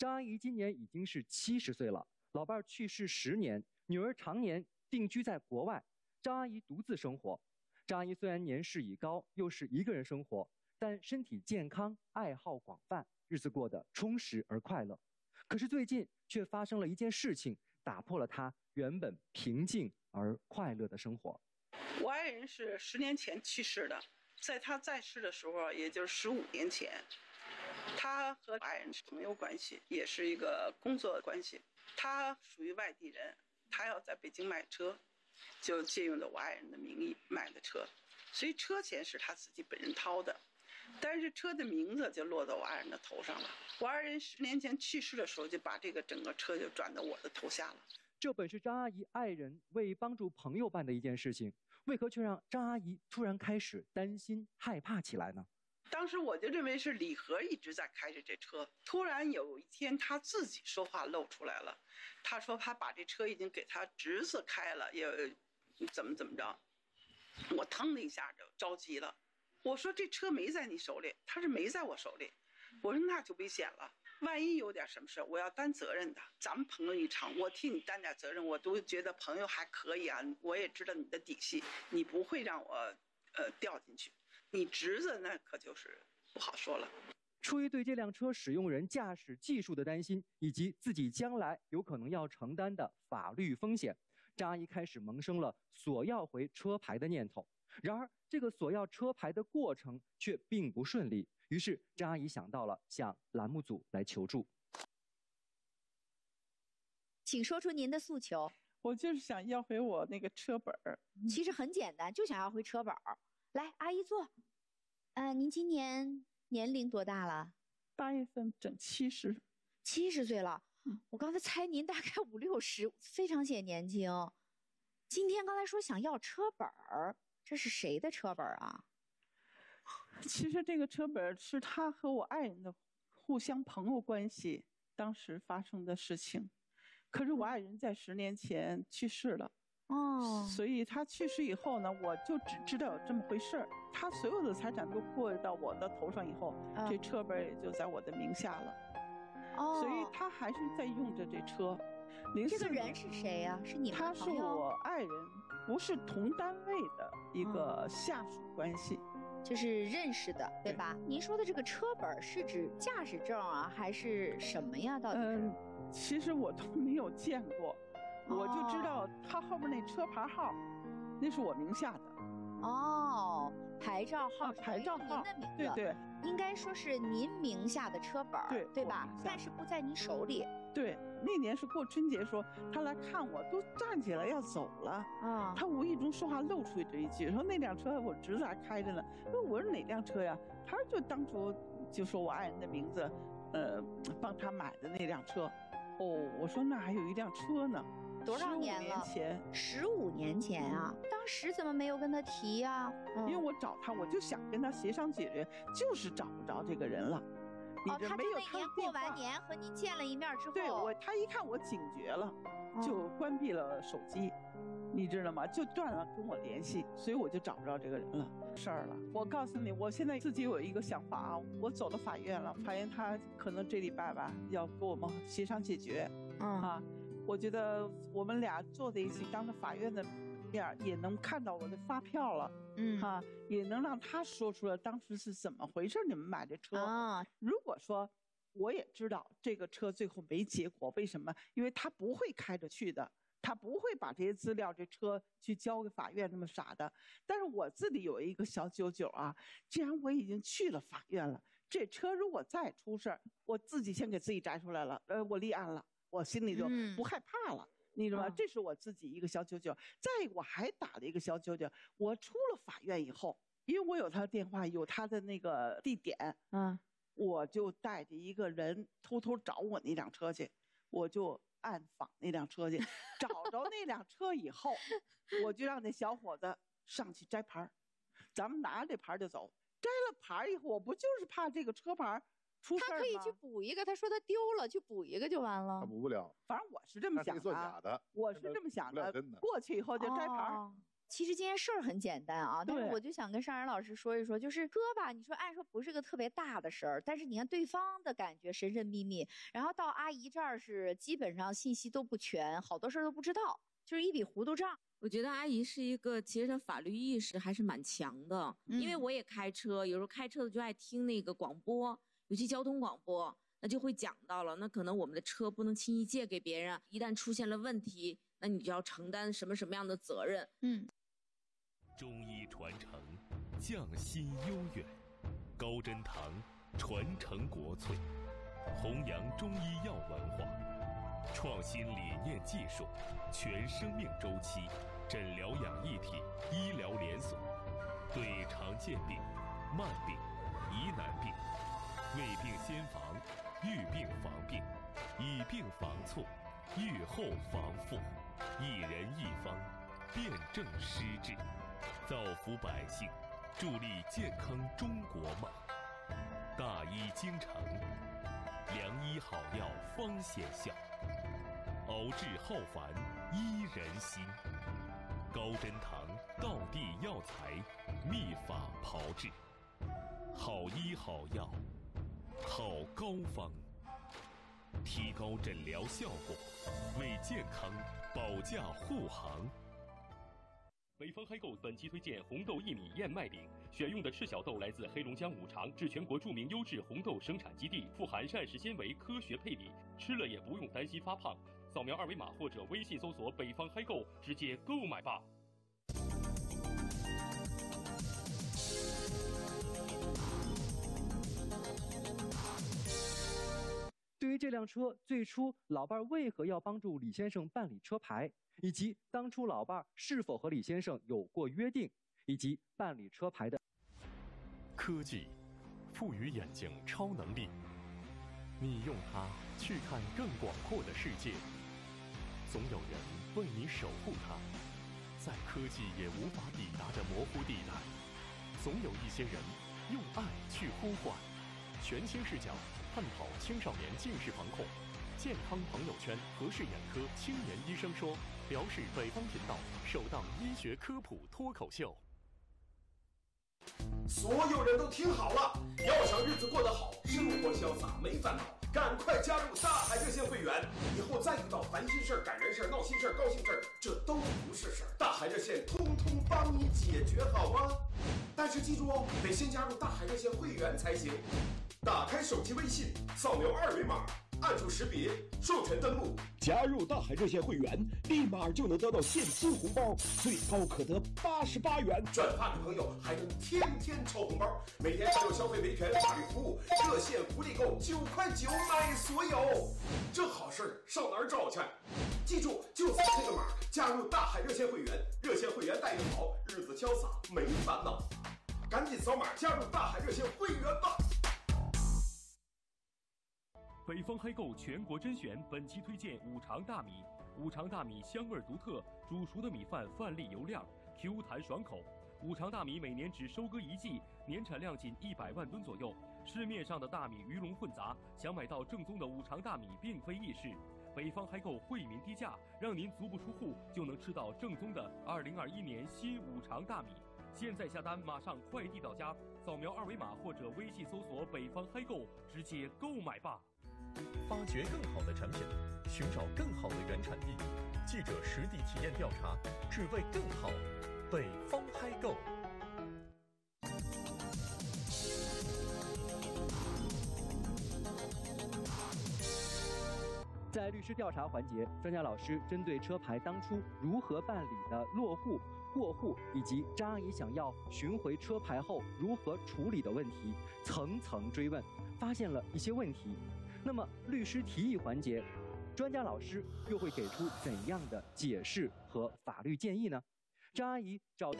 张阿姨今年已经是七十岁了，老伴儿去世十年，女儿常年定居在国外，张阿姨独自生活。张阿姨虽然年事已高，又是一个人生活，但身体健康，爱好广泛，日子过得充实而快乐。可是最近却发生了一件事情，打破了她原本平静而快乐的生活。我爱人是十年前去世的，在他在世的时候，也就是十五年前，他和爱人是朋友关系，也是一个工作关系。他属于外地人，他要在北京买车，就借用的我爱人的名义买的车，所以车钱是他自己本人掏的，但是车的名字就落到我爱人的头上了。我爱人十年前去世的时候，就把这个整个车就转到我的头下了。这本是张阿姨爱人为帮助朋友办的一件事情，为何却让张阿姨突然开始担心害怕起来呢？当时我就认为是李和一直在开着这车，突然有一天他自己说话露出来了，他说他把这车已经给他侄子开了，也怎么怎么着，我腾的一下就着急了，我说这车没在你手里，他是没在我手里，我说那就危险了。万一有点什么事我要担责任的。咱们朋友一场，我替你担点责任，我都觉得朋友还可以啊。我也知道你的底细，你不会让我呃掉进去。你侄子那可就是不好说了。出于对这辆车使用人驾驶技术的担心，以及自己将来有可能要承担的法律风险，张阿姨开始萌生了索要回车牌的念头。然而，这个索要车牌的过程却并不顺利。于是，张阿姨想到了向栏目组来求助。请说出您的诉求。我就是想要回我那个车本儿。其实很简单，就想要回车本儿。来，阿姨坐。呃，您今年年龄多大了？八月份整七十，七十岁了。我刚才猜您大概五六十，非常显年轻。今天刚才说想要车本儿，这是谁的车本儿啊？其实这个车本是他和我爱人的互相朋友关系当时发生的事情，可是我爱人在十年前去世了，哦，所以他去世以后呢，我就只知道有这么回事儿。他所有的财产都过到我的头上以后，这车本也就在我的名下了，哦，所以他还是在用着这车。这个人是谁呀？是你他是我爱人，不是同单位的一个下属关系。就是认识的，对吧？您说的这个车本是指驾驶证啊，还是什么呀？到底？嗯，其实我都没有见过，我就知道他后面那车牌号，那是我名下的。哦，牌照号，牌照号，对对，应该说是您名下的车本，对对吧？但是不在您手里。对。那年是过春节，说他来看我，都站起来要走了啊。他无意中说话露出这一句，说那辆车我侄子还开着呢。那我是哪辆车呀？他说就当初就说我爱人的名字，呃，帮他买的那辆车。哦，我说那还有一辆车呢。多少年了？十五年前。十五年前啊，当时怎么没有跟他提呀？因为我找他，我就想跟他协商解决，就是找不着这个人了。哦，他就那年过完年和您见了一面之后，对我，他一看我警觉了，就关闭了手机，你知道吗？就断了跟我联系，所以我就找不着这个人了，事儿了。我告诉你，我现在自己有一个想法啊，我走到法院了，法院他可能这礼拜吧要跟我们协商解决，啊，我觉得我们俩坐在一起，当着法院的面也能看到我的发票了。嗯哈，也能让他说出来当时是怎么回事。你们买的车啊？如果说我也知道这个车最后没结果，为什么？因为他不会开着去的，他不会把这些资料、这车去交给法院那么傻的。但是我自己有一个小九九啊，既然我已经去了法院了，这车如果再出事儿，我自己先给自己摘出来了，呃，我立案了，我心里就不害怕了。你知道吗？这是我自己一个小九九。再我还打了一个小九九。我出了法院以后，因为我有他的电话，有他的那个地点，嗯，我就带着一个人偷偷找我那辆车去，我就暗访那辆车去，找着那辆车以后，我就让那小伙子上去摘牌咱们拿着这牌就走。摘了牌以后，我不就是怕这个车牌？他可以去补一个，他说他丢了，去补一个就完了。他补不了，反正我是这么想的。假的，我是这么想的。真的过去以后就摘牌其实这件事儿很简单啊，但是我就想跟尚然老师说一说，就是哥吧，你说按说不是个特别大的事儿，但是你看对方的感觉神神秘秘，然后到阿姨这儿是基本上信息都不全，好多事儿都不知道，就是一笔糊涂账。我觉得阿姨是一个其实她法律意识还是蛮强的，因为嗯我也开车，有时候开车的就爱听那个广播，尤其交通广播，那就会讲到了，那可能我们的车不能轻易借给别人，一旦出现了问题，那你就要承担什么什么样的责任。嗯，中医传承，匠心悠远；高真堂传承国粹，弘扬中医药文化，创新理念技术，全生命周期诊疗养一体医疗连锁，对常见病、慢病、疑难病，未病先防，预病防病，以病防错，预后防复，一人一方，辨证施治。造福百姓，助力健康中国梦。大医精诚，良医好药方显效，熬制浩繁医人心。高真堂道地药材，秘法炮制，好医好药，膏方，提高诊疗效果，为健康保驾护航。北方嗨购本期推荐红豆薏米燕麦饼，选用的赤小豆来自黑龙江五常，至全国著名优质红豆生产基地，富含膳食纤维，科学配比，吃了也不用担心发胖。扫描二维码或者微信搜索“北方嗨购”，直接购买吧。这辆车，最初老伴儿为何要帮助李先生办理车牌，以及当初老伴儿是否和李先生有过约定，以及办理车牌的科技赋予眼睛超能力，你用它去看更广阔的世界。总有人为你守护它，在科技也无法抵达的模糊地带，总有一些人用爱去呼唤。全新视角探讨青少年近视防控。健康朋友圈和氏眼科青年医生说，辽视北方频道首档医学科普脱口秀。所有人都听好了，要想日子过得好，生活潇洒没烦恼，赶快加入大海热线会员，以后再遇到烦心事儿、感人事儿、闹心事儿、高兴事儿，这都不是事儿，大海热线通通帮你解决，好吗？但是记住哦，得先加入大海热线会员才行。打开手机微信，扫描二维码，按住识别，授权登录，加入大海热线会员，立马就能得到现金红包，最高可得八十八元。转发给朋友，还能天天抽红包，每天还有消费维权法律服务，热线福利购九块九买所有，这好事儿上哪儿找去？记住，就扫这个码，加入大海热线会员，热线会员待遇好，日子潇洒没烦恼，赶紧扫码加入大海热线会员吧。北方嗨购全国甄选本期推荐五常大米。五常大米香味独特，煮熟的米饭饭粒油亮，Q 弹爽口。五常大米每年只收割一季，年产量仅一百万吨左右。市面上的大米鱼龙混杂，想买到正宗的五常大米并非易事。北方嗨购惠民低价，让您足不出户就能吃到正宗的2021年新五常大米。现在下单，马上快递到家，扫描二维码或者微信搜索“北方嗨购”，直接购买吧。发掘更好的产品，寻找更好的原产地。记者实地体验调查，只为更好。北方嗨购。在律师调查环节，专家老师针对车牌当初如何办理的落户、过户，以及张阿姨想要寻回车牌后如何处理的问题，层层追问，发现了一些问题。那么律师提议环节，专家老师又会给出怎样的解释和法律建议呢？张阿姨找。